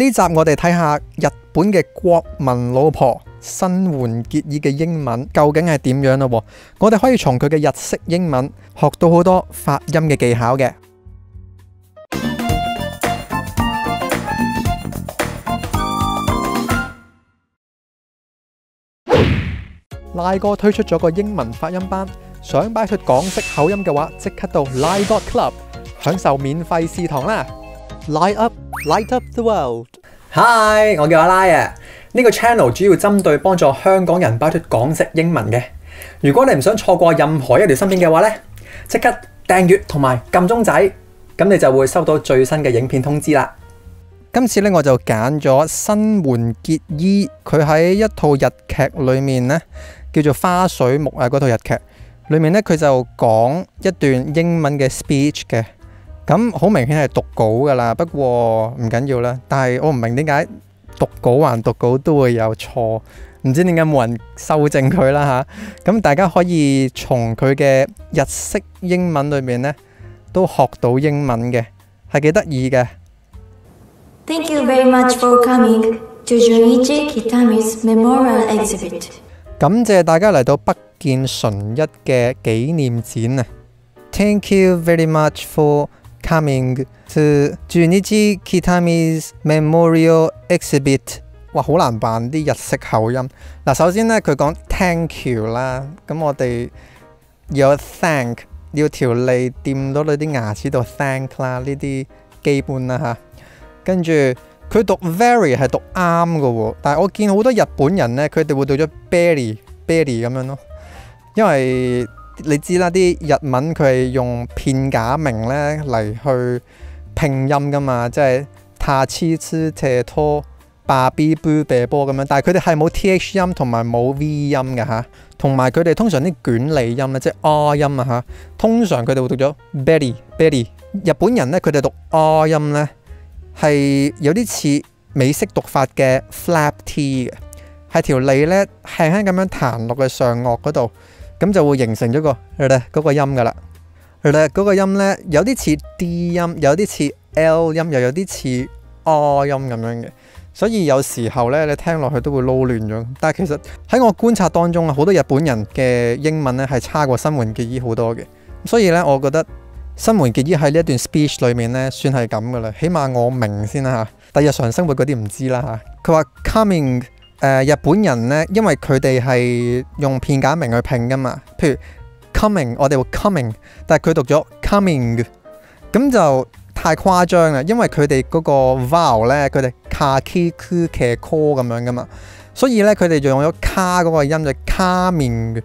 呢集我哋睇下日本嘅國民老婆新垣結衣嘅英文究竟係點樣咯？我哋可以從佢嘅日式英文學到好多發音嘅技巧嘅。拉哥推出咗個英文發音班，想擺脱港式口音嘅話，即刻到 Lie dot Club 享受免費試堂啦！Lie up, light up the world。Hi，我叫阿拉啊。呢個 channel 主要針對幫助香港人擺脱港式英文嘅。如果你唔想錯過任何一條新片嘅話呢，即刻訂閱同埋撳鐘仔，咁你就會收到最新嘅影片通知啦。今次咧我就揀咗新垣結衣，佢喺一套日劇裏面呢，叫做《花水木》啊，嗰套日劇裏面呢，佢就講一段英文嘅 speech 嘅，咁好明顯係讀稿噶啦，不過唔緊要啦。但係我唔明點解讀稿還讀稿都會有錯，唔知點解冇人修正佢啦吓。咁大家可以從佢嘅日式英文裏面呢，都學到英文嘅，係幾得意嘅。Thank you very much for coming to Junichi Kitami's Memorial Exhibit. 感謝大家嚟到北見純一嘅紀念展啊！Thank you very much for coming to Junichi Kitami's Memorial Exhibit。哇，好難扮啲日式口音。嗱，首先呢，佢講 thank you 啦，咁我哋有 thank，要條脷掂到你啲牙齒度 thank 啦，呢啲基本啦嚇。跟住佢讀 very 係讀啱嘅喎，但係我見好多日本人呢，佢哋會讀咗 berry berry 咁樣咯，因為你知啦，啲日文佢係用片假名呢嚟去拼音噶嘛，即係 ta chi chi te to ba bi bu be bo 咁樣，但係佢哋係冇 th 音同埋冇 v 音嘅嚇，同埋佢哋通常啲卷脷音咧，即係 r 音啊嚇，通常佢哋會讀咗 berry berry。日本人呢，佢哋讀 r 音呢。係有啲似美式讀法嘅 flap t 嘅，係條脷咧輕輕咁樣彈落去上顎嗰度，咁就會形成咗個咧嗰個音噶啦。咧嗰個音咧有啲似 d 音，有啲似 l 音，又有啲似 r 音咁樣嘅，所以有時候咧你聽落去都會撈亂咗。但係其實喺我觀察當中啊，好多日本人嘅英文咧係差過新垣結衣好多嘅，所以咧我覺得。新垣結衣喺呢一段 speech 裏面咧，算係咁噶啦，起碼我明先啦嚇。但日常生活嗰啲唔知啦嚇。佢話 coming 誒、呃、日本人咧，因為佢哋係用片假名去拼噶嘛。譬如 coming，我哋會 coming，但係佢讀咗 coming，咁就太誇張啦。因為佢哋嗰個 vowel 咧，佢哋 ka ki ku kko 咁樣噶嘛，所以咧佢哋就用咗卡嗰個音就 coming。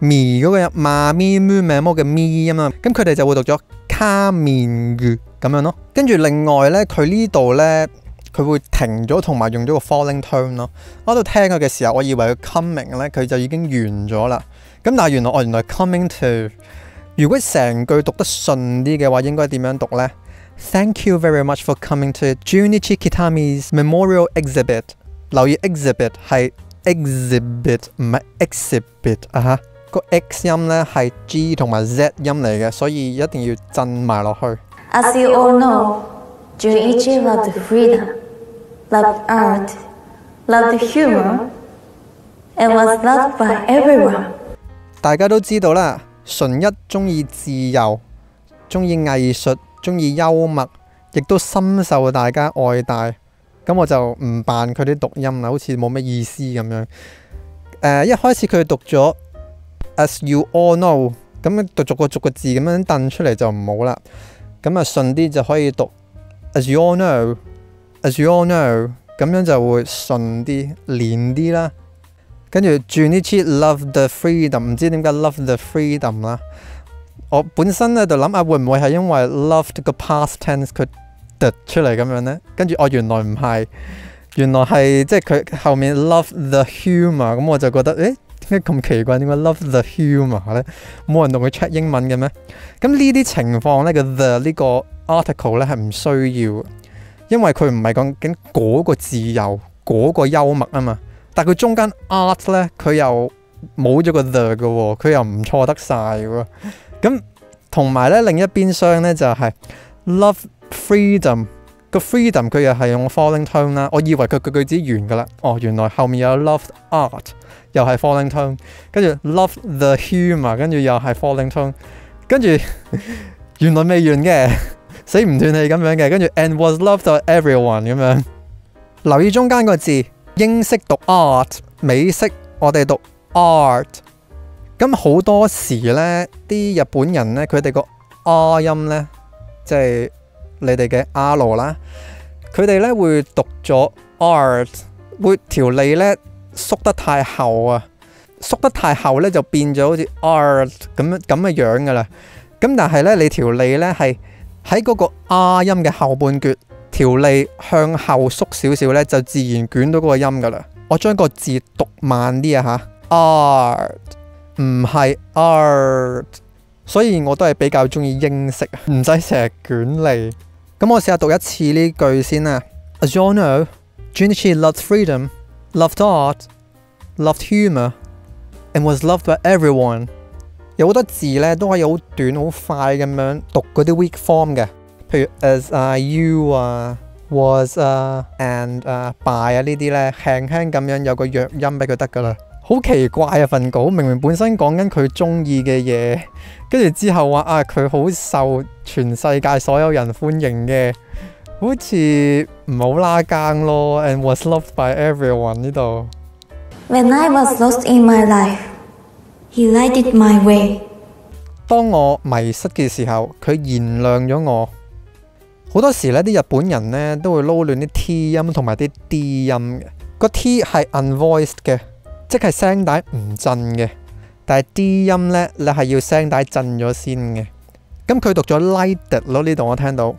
咪嗰個媽咪咪咪嘅咪啊嘛，咁佢哋就會讀咗卡面語咁樣咯。跟住另外咧，佢呢度咧，佢會停咗同埋用咗個 falling tone 咯。我喺度聽佢嘅時候，我以為佢 coming 咧，佢就已經完咗啦。咁但係原來我原來 coming to，如果成句讀得順啲嘅話，應該點樣讀咧？Thank you very much for coming to Junichi Kitami's Memorial Exhibit。留意 exhibit 係 exhibit 唔係 exhibit 啊嚇。個 X 音咧係 G 同埋 Z 音嚟嘅，所以一定要震埋落去。As you all know, Junichi loved freedom, loved art, loved humor, and was loved by everyone. 大家都知道啦，纯一中意自由，中意艺术，中意幽默，亦都深受大家爱戴。咁我就唔扮佢啲读音啦，好似冇乜意思咁樣。誒，一开始佢读咗。As you all know，咁樣讀逐个逐个字咁样掟出嚟就唔好啦。咁啊顺啲就可以读 As you all know as you all know，咁樣就會順啲連啲啦。跟住 Junichi love the freedom，唔知點解 love the freedom 啦。我本身咧就諗下會唔會係因為 loved 個 past tense 佢突出嚟咁樣呢？跟住我原來唔係，原來係即係佢後面 love the humor，咁我就覺得誒。點解咁奇怪？點解 love the humor 咧？冇人同佢 check 英文嘅咩？咁呢啲情況咧，個 the 呢個 article 咧係唔需要，因為佢唔係講緊嗰個自由、嗰個幽默啊嘛。但係佢中間 art 咧，佢又冇咗個 the 嘅喎，佢又唔錯得晒喎。咁同埋咧，另一邊廂咧就係 love freedom，個 freedom 佢又係用 falling tone 啦，我以為佢句句子完噶啦，哦，原來後面有 loved art 又係 falling tone，跟住 love the humor，跟住又係 falling tone，跟住原來未完嘅，死唔斷氣咁樣嘅，跟住 and was loved by everyone 咁樣。留意中間個字，英式讀 art，美式我哋讀 art。咁好多時呢啲日本人呢，佢哋個 R 音呢，即係你哋嘅 R 啦，佢哋呢會讀咗 art，會條脷呢縮得太厚啊，縮得太厚呢就變咗好似 art 咁樣咁嘅樣噶啦。咁但係呢，你條脷呢係喺嗰個 R 音嘅後半橛，條脷向後縮少少呢，就自然捲到嗰個音噶啦。我將個字讀慢啲啊吓，art。唔係 art，所以我都係比較中意英式，唔使成日捲脷。咁我試下讀一次呢句先啊。As you all know, Junichi loved freedom, loved art, loved humour, and was loved by everyone。有好多字呢都可以好短好快咁樣讀嗰啲 weak form 嘅，譬如 as 啊、you 啊、was 啊、and 啊、by 啊呢啲呢，輕輕咁樣有個弱音俾佢得噶啦。好奇怪啊！份稿明明本身講緊佢中意嘅嘢，跟住之後話啊佢好受全世界所有人歡迎嘅，好似唔好拉更咯。And was loved by everyone 呢度。When I was lost in my life, he lighted my way. 當我迷失嘅時候，佢燃亮咗我。好多時呢啲日本人呢都會撈亂啲 T 音同埋啲 D 音嘅。個 T 係 unvoiced 嘅。即係聲帶唔震嘅，但係 D 音呢，你係要聲帶震咗先嘅。咁佢讀咗 lighted 咯，呢度我聽到。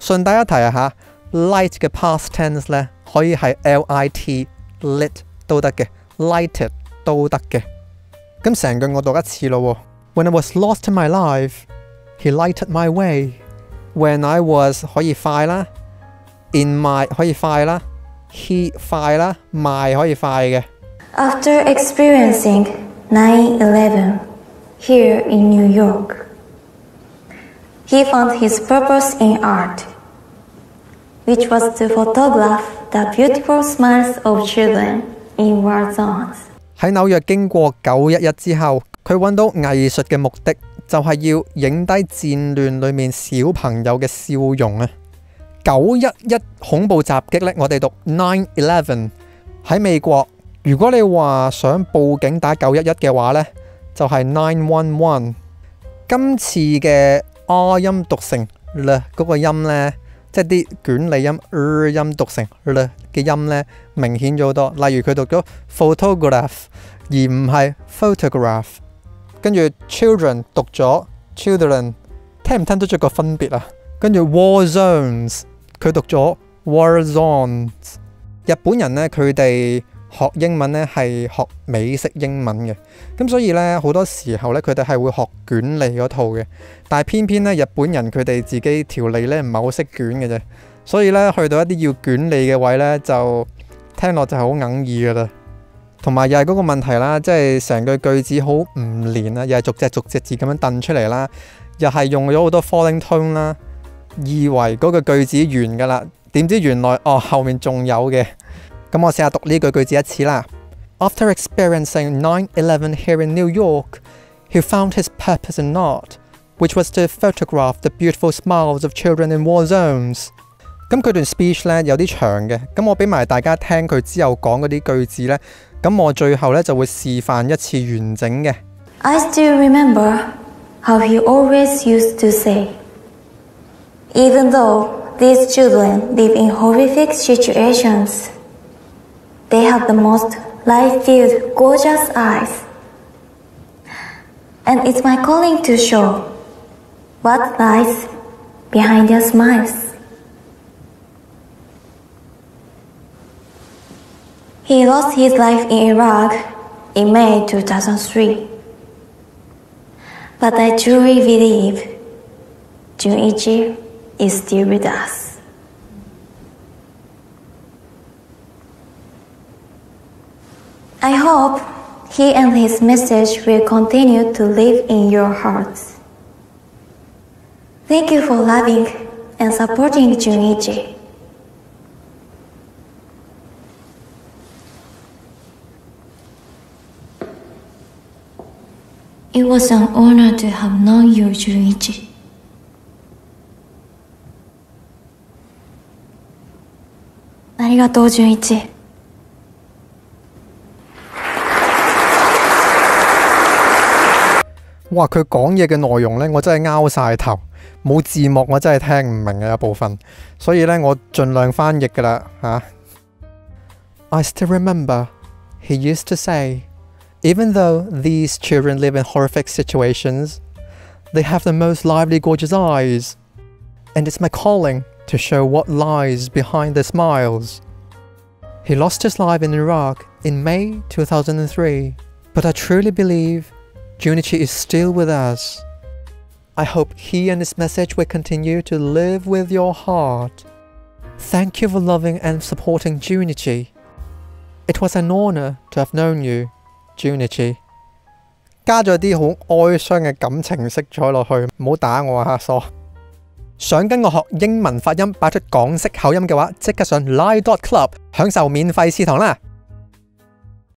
順帶一提啊吓，light 嘅 past tense 呢，可以係 lit lit 都得嘅，lighted 都得嘅。咁成句我读一次咯。When I was lost in my life, he lighted my way. When I was 可以快啦，in my 可以快啦，he 快啦，my 可以快嘅。 After experiencing 9-11 here in New York, he found his purpose in art, which was to photograph the beautiful smiles of children in war zones. 喺紐約經過九一一之後，佢揾到藝術嘅目的就係要影低戰亂裏面小朋友嘅笑容啊！九一一恐怖襲擊呢，我哋讀 nine eleven 喺美國。如果你話想報警打九一一嘅話呢，就係 nine one one。今次嘅 R 音讀成 L 嗰個音呢，即係啲卷脷音、R 音讀成 L 嘅音咧，明顯咗好多。例如佢讀咗 photograph 而唔係 photograph，跟住 children 讀咗 children，聽唔聽得出個分別啊？跟住 war zones 佢讀咗 war zones。日本人咧，佢哋學英文呢係學美式英文嘅，咁所以呢，好多時候呢，佢哋係會學卷脷嗰套嘅，但係偏偏呢，日本人佢哋自己條脷呢唔係好識卷嘅啫，所以呢，去到一啲要卷脷嘅位呢，就聽落就係好硬耳噶啦，同埋又係嗰個問題啦，即係成句句子好唔連啊，又係逐隻逐隻字咁樣掟出嚟啦，又係用咗好多 falling tone 啦，以為嗰個句子完噶啦，點知原來哦後面仲有嘅。咁我试下读呢句句子一次啦。After experiencing 9/11 here in New York, he found his purpose in art, which was to photograph the beautiful smiles of children in war zones。咁佢段 speech 呢有啲长嘅，咁我俾埋大家听佢之后讲嗰啲句子呢。咁我最后呢就会示范一次完整嘅。 I still remember how he always used to say, even though these children live in horrific situations, they have the most light-filled, gorgeous eyes. And it's my calling to show what lies behind their smiles. He lost his life in Iraq in May 2003. But I truly believe Junichi is still with us. I hope he and his message will continue to live in your hearts. Thank you for loving and supporting Junichi. It was an honor to have known you, Junichi. Arigatou, Junichi. 哇！佢讲嘢嘅内容呢，我真系拗晒头，冇字幕我真系听唔明嘅有部分，所以呢，我尽量翻译噶啦吓。I still remember he used to say, even though these children live in horrific situations, they have the most lively, gorgeous eyes, and it's my calling to show what lies behind their smiles. He lost his life in Iraq in May 2003, but I truly believe Junichi is still with us. I hope he and his message will continue to live with your heart. Thank you for loving and supporting Junichi. It was an honor to have known you, Junichi. 加咗啲好哀伤嘅感情色彩落去，唔好打我啊，傻！想跟我学英文发音，摆出港式口音嘅话，即刻上 Lie Dot Club 享受免费试堂啦！